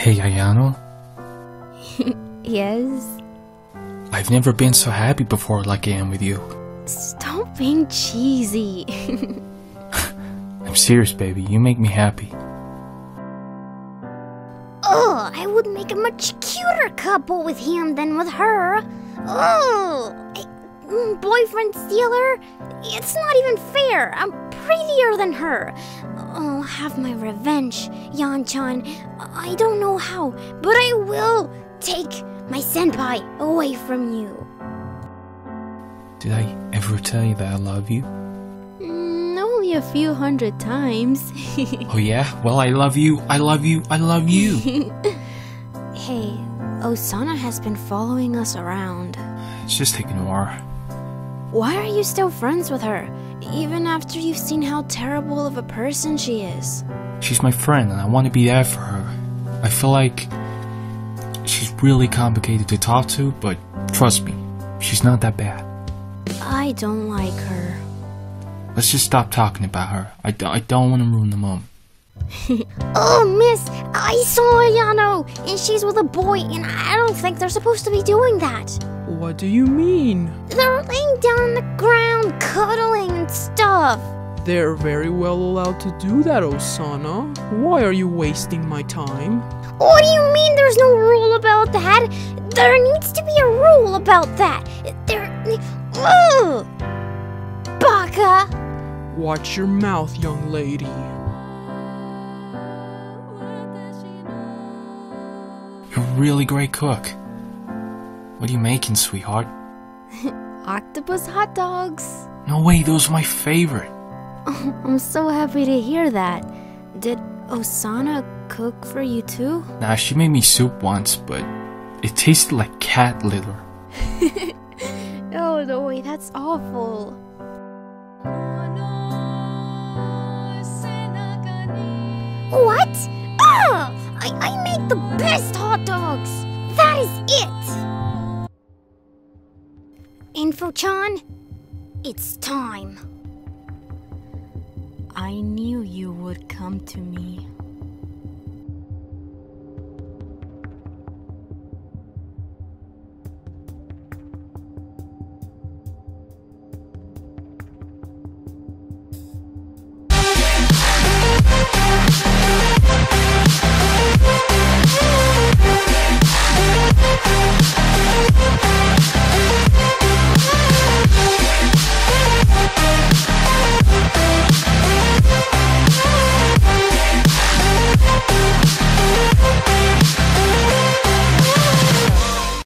Hey, Ayano. Yes? I've never been so happy before like I am with you. Stop being cheesy. I'm serious, baby. You make me happy. Oh, I would make a much cuter couple with him than with her. Oh, boyfriend stealer? It's not even fair. I'm prettier than her. I'll have my revenge, Yan-chan. I don't know how, but I will take my senpai away from you. Did I ever tell you that I love you? Mm, only a few hundred times. Oh, yeah? Well, I love you. I love you. I love you. hey, Osana has been following us around. it's just ignore. Why are you still friends with her? Even after you've seen how terrible of a person she is. She's my friend, and I want to be there for her. I feel like she's really complicated to talk to, but trust me, she's not that bad. I don't like her. Let's just stop talking about her. I, d- I don't want to ruin the moment. Oh, miss, I saw Ayano, and she's with a boy, and I don't think they're supposed to be doing that. What do you mean? They're laying down on the ground, cuddling and stuff. They're very well allowed to do that, Osana. Why are you wasting my time? What do you mean there's no rule about that? There needs to be a rule about that. There. Ugh! Baka! Watch your mouth, young lady. You're a really great cook. What are you making, sweetheart? Octopus hot dogs. No way, those are my favorite. Oh, I'm so happy to hear that. Did Osana cook for you too? Nah, she made me soup once, but it tasted like cat litter. Oh no, way, that's awful. What? Ah! I, I make the best hot dogs! That is it! Info-chan, it's time. I knew you would come to me.